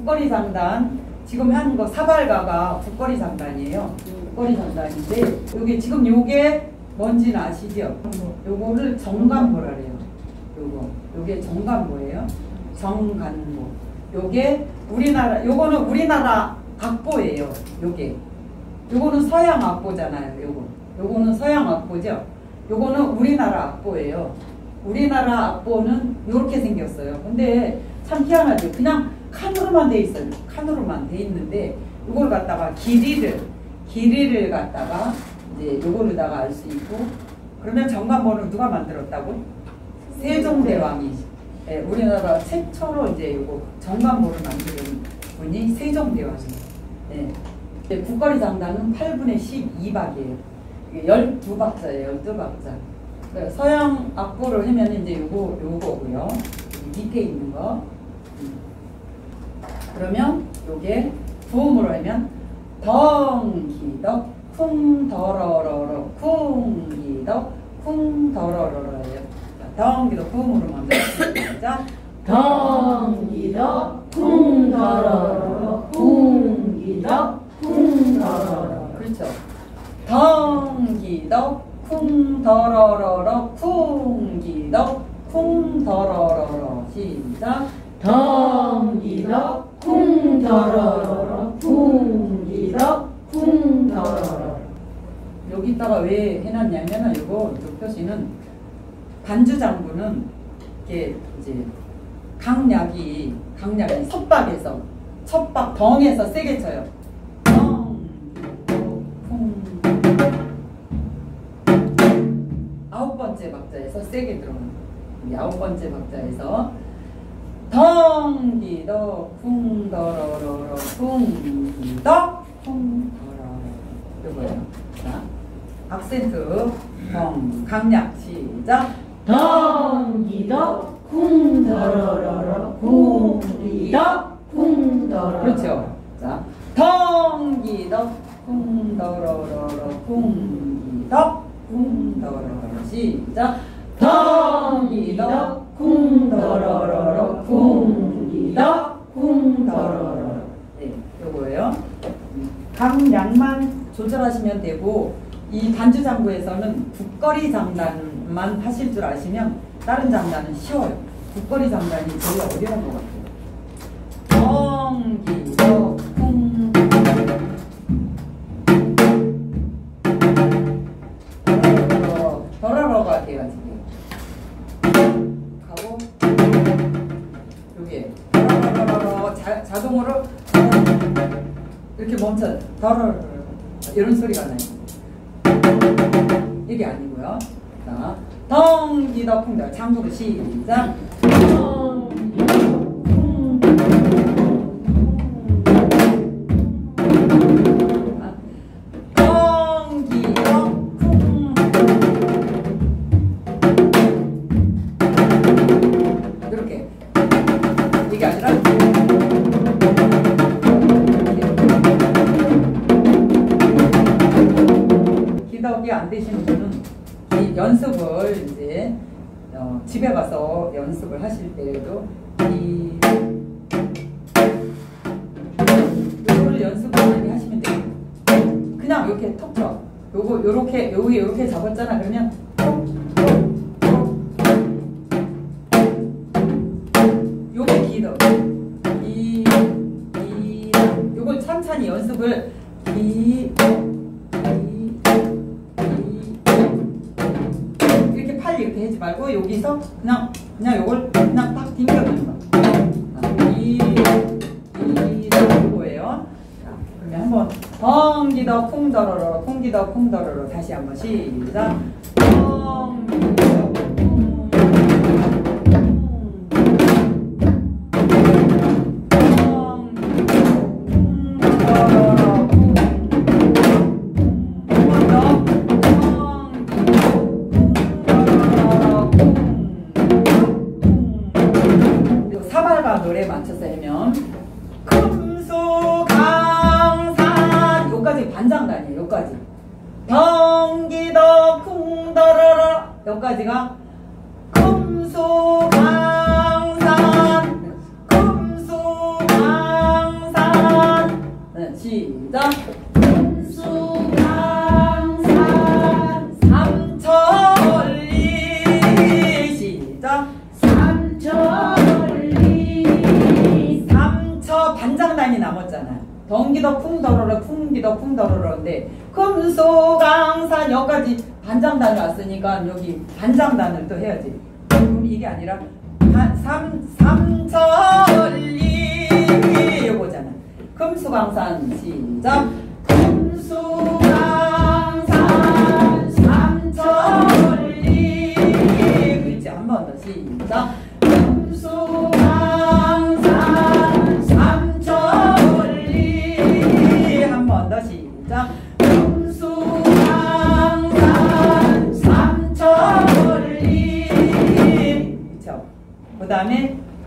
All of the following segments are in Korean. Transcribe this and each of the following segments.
국거리 장단 지금 한 거 사발가가 국거리 장단이에요. 국거리 장단인데 여기 지금 요게 뭔지는 아시죠? 요거를 정간보라 그래요. 요거 요게 정간보예요. 정간보. 요게 우리나라 요거는 우리나라 악보예요. 요게 요거는 서양 악보잖아요. 요거 요거는 서양 악보죠. 요거는 우리나라 악보예요. 우리나라 악보는 이렇게 생겼어요. 근데 참 희한하죠. 그냥 칸으로만 돼 있어요. 칸으로만 돼 있는데 이걸 갖다가 길이를 길이를 갖다가 이제 요거로다가 알 수 있고 그러면 정관본을 누가 만들었다고? 세종대왕이 예, 우리나라 최초로 이제 요거 정관본을 만드는 분이 세종대왕이에요. 예. 예, 국거리 장단은 8분의 12박이에요. 12박자예요. 12박자. 그러니까 서양 악보를 하면 이제 요거 요거고요. 밑에 있는 거. 음. 그러면 요게 부음으로 하면 덩기덕 쿵더러러러 쿵기덕 쿵더러러러예요. 덩기덕 부음으로 먼저 시작. 덩기덕 쿵더러러 쿵기덕 쿵더러러 그렇죠. 덩기덕 쿵더러러러 쿵기덕 쿵더러러러 시작. 덩기덕 쿵더러러 쿵기덕 쿵더러러. 여기다가 왜 해놨냐면은 이거 요 표시는 반주장부는 이게 이제 강약이 강약이 섭박에서 섭박 덩에서 세게 쳐요. 아홉 번째 박자에서 세게 들어가는 이 아홉 번째 박자에서 덩기더 쿵더러러러 쿵기더 쿵더러러 이거예요. 자, 악센트 덩 강약 시작. 덩기덕 쿵더러러 쿵기덕 쿵더러러 그렇죠. 자, 덩기더 쿵더러러러 쿵기더 쿵더러러 시작. 덩기덕 쿵더러러 쿵기덕 쿵더러러 네, 요거예요. 강약만 조절하시면 되고 이 반주 장구에서는 국거리 장단만 하실 줄 아시면 다른 장단은 쉬워요. 국거리 장단이 제일 어려운 것 같아요. 자, 자동으로. 이렇게 멈춰 더러러 이런 소리가 나요. 이게 아니고요. 자, 덩기덕 쿵덕 장구로 시작. 요거를 연습을 많이 하시면 돼요. 그냥 이렇게 톡 쳐. 요거 요렇게 여기 요렇게 잡았잖아. 그러면 요게 기도. 이, 이, 요걸 천천히 연습을 이, 이, 이, 이렇게 팔 이렇게 하지 말고 여기서 그냥 그냥 요걸 그냥 딱 딩겨주는 거. 덩기더 쿵더러러 쿵기더 쿵더러러 다시 한번 시작. 덩 쿵더러러인데 금소강산 여기까지 반장단이 왔으니까 여기 반장단을 또 해야지. 그럼 이게 아니라 반- 삼 삼천리 요거잖아. 금수강산 시작. 금수강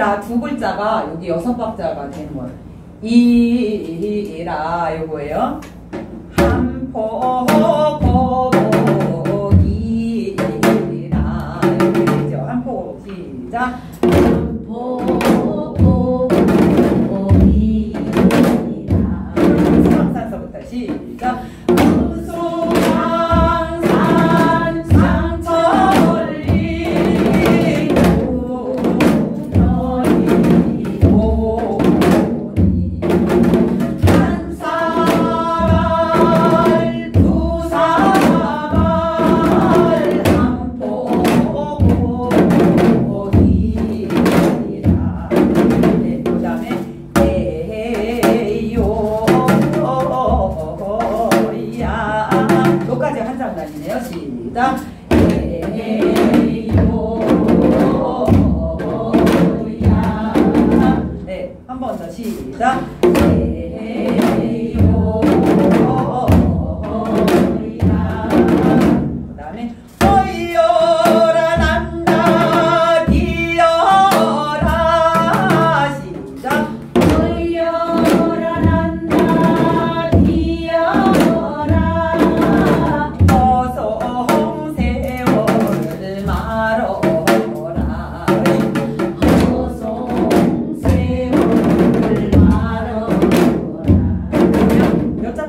이라 두 글자가 여기 여섯 박자가 되는 거예요. 이라 요거예요. 한포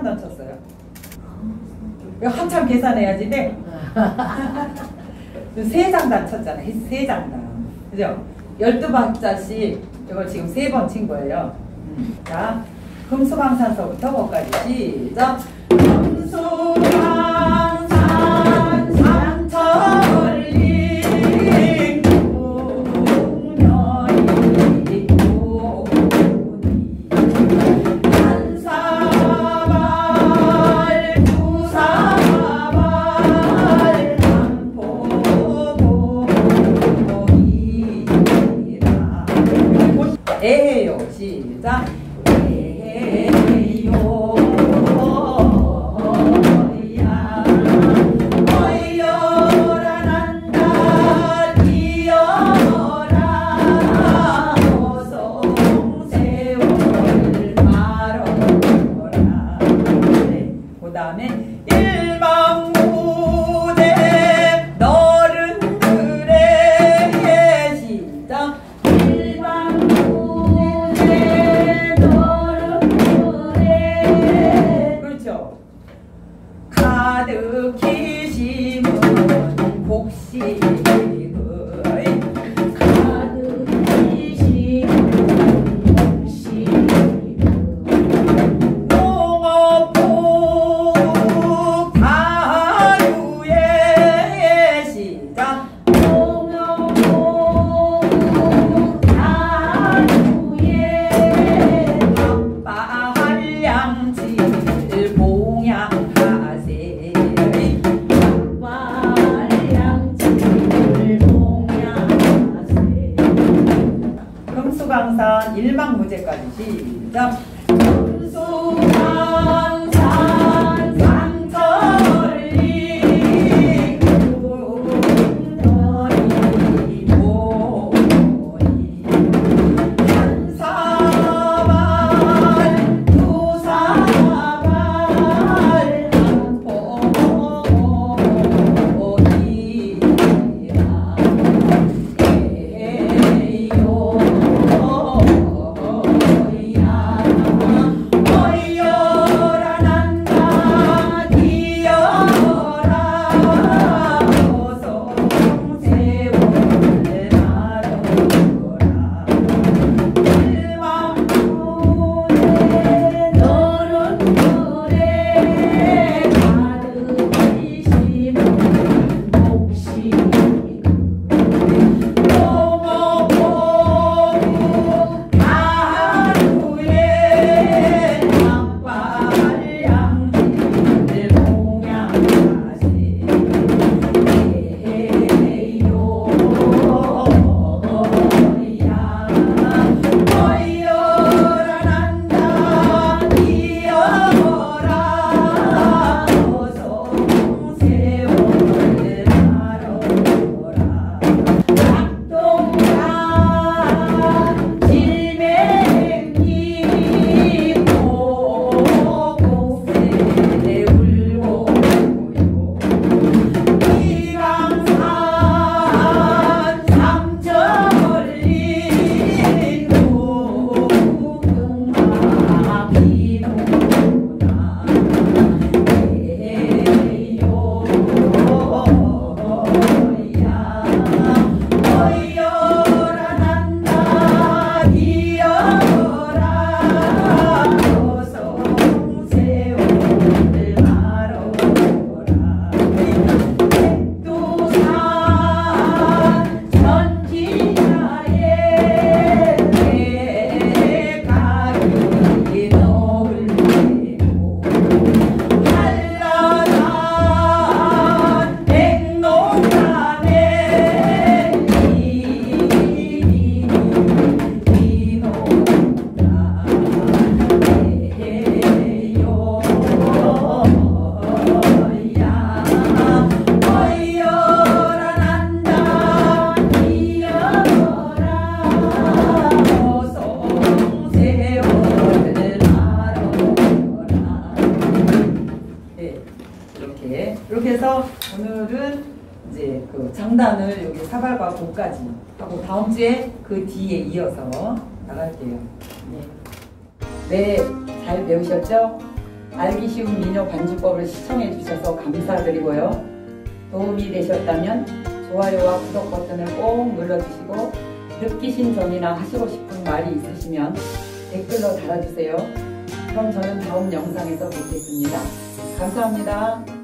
몇장 다쳤어요? 이거 한참 계산해야지 네? 세장 다 쳤잖아 세 장 다 그죠? 열두 박자씩 이걸 지금 세 번 친 거예요 음. 자 금수강산서부터 거기까지 시작 금수강산 삼천 4과 5까지 하고 다음 주에 그 뒤에 이어서 나갈게요. 네. 네, 잘 배우셨죠? 알기 쉬운 민요 반주법을 시청해 주셔서 감사드리고요. 도움이 되셨다면 좋아요와 구독 버튼을 꼭 눌러주시고 느끼신 점이나 하시고 싶은 말이 있으시면 댓글로 달아주세요. 그럼 저는 다음 영상에서 뵙겠습니다. 감사합니다.